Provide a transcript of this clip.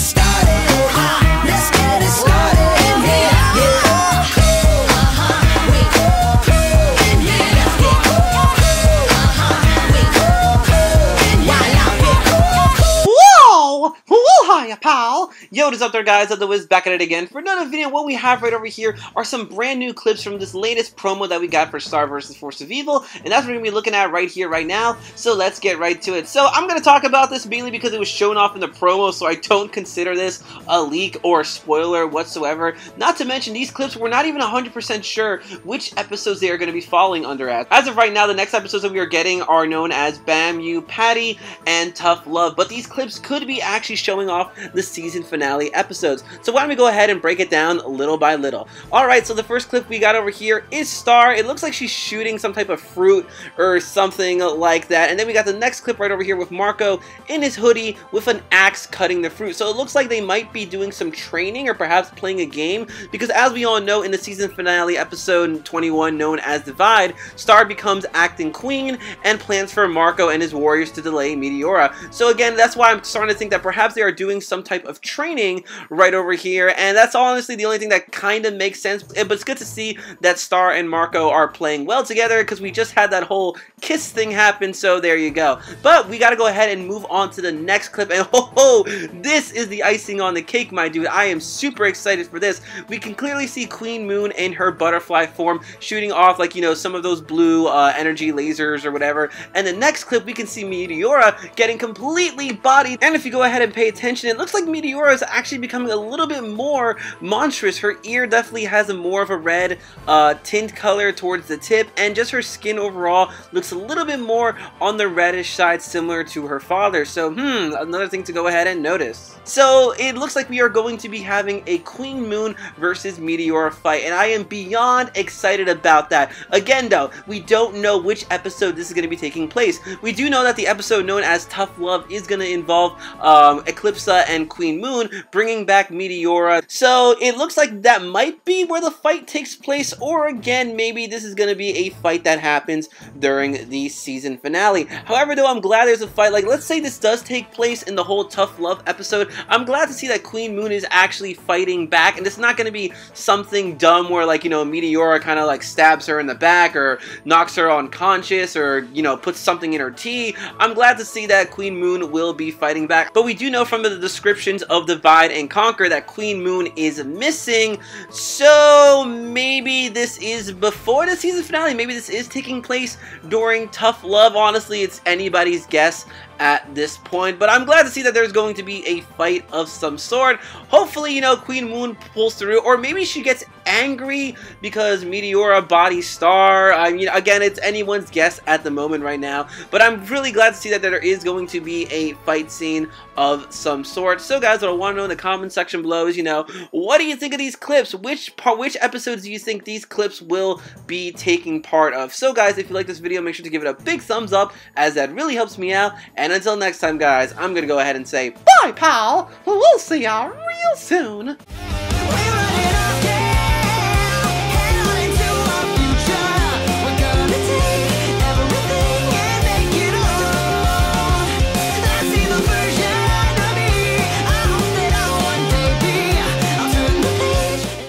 it started. Hiya, pal! Yo, what is up there, guys? The Wiz back at it again for another video. What we have right over here are some brand new clips from this latest promo that we got for Star vs. Force of Evil, and that's what we're going to be looking at right here, right now. So let's get right to it. So I'm going to talk about this mainly because it was shown off in the promo, so I don't consider this a leak or a spoiler whatsoever. Not to mention, these clips we're not even 100% sure which episodes they are going to be falling under as. As of right now, the next episodes that we are getting are known as Bam Ui, Pati, and Tough Love, but these clips could be actually showing off the season finale episodes. So why don't we go ahead and break it down little by little. Alright, so the first clip we got over here is Star. It looks like she's shooting some type of fruit or something like that. And then we got the next clip right over here with Marco in his hoodie with an axe cutting the fruit. So it looks like they might be doing some training or perhaps playing a game because as we all know in the season finale episode 21 known as Divide, Star becomes acting queen and plans for Marco and his warriors to delay Meteora. So again, that's why I'm starting to think that perhaps they are doing some type of training right over here, and that's honestly the only thing that kind of makes sense, but it's good to see that Star and Marco are playing well together, because we just had that whole kiss thing happen, so there you go. But we gotta go ahead and move on to the next clip, and ho ho, this is the icing on the cake, my dude. I am super excited for this. We can clearly see Queen Moon in her butterfly form shooting off, like, you know, some of those blue uh, energy lasers or whatever, and the next clip we can see Meteora getting completely bodied, and if you go ahead and pay attention, it looks like Meteora is actually becoming a little bit more monstrous. Her ear definitely has a more of a red uh, tint color towards the tip, and just her skin overall looks a little bit more on the reddish side, similar to her father. So, hmm, another thing to go ahead and notice. So, it looks like we are going to be having a Queen Moon versus Meteora fight, and I am beyond excited about that. Again, though, we don't know which episode this is going to be taking place. We do know that the episode known as Tough Love is going to involve um, And Queen Moon bringing back Meteora. So it looks like that might be where the fight takes place, or again, maybe this is going to be a fight that happens during the season finale. However, though, I'm glad there's a fight. Like, let's say this does take place in the whole Tough Love episode. I'm glad to see that Queen Moon is actually fighting back, and it's not going to be something dumb where, like, you know, Meteora kind of, like, stabs her in the back, or knocks her unconscious, or, you know, puts something in her tea. I'm glad to see that Queen Moon will be fighting back. But we do know from the descriptions of Divide and Conquer that Queen Moon is missing. So maybe this is before the season finale. Maybe this is taking place during Tough Love. Honestly, it's anybody's guess at this point. But I'm glad to see that there's going to be a fight of some sort. Hopefully, you know, Queen Moon pulls through, or maybe she gets angry because Meteora body star. I mean, again, it's anyone's guess at the moment right now. But I'm really glad to see that there is going to be a fight scene of some sort. So, guys, what I want to know in the comment section below is, you know, what do you think of these clips? Which part, which episodes do you think these clips will be taking part of? So, guys, if you like this video, make sure to give it a big thumbs up, as that really helps me out. And until next time, guys, I'm gonna go ahead and say bye, pal. We'll see ya real soon.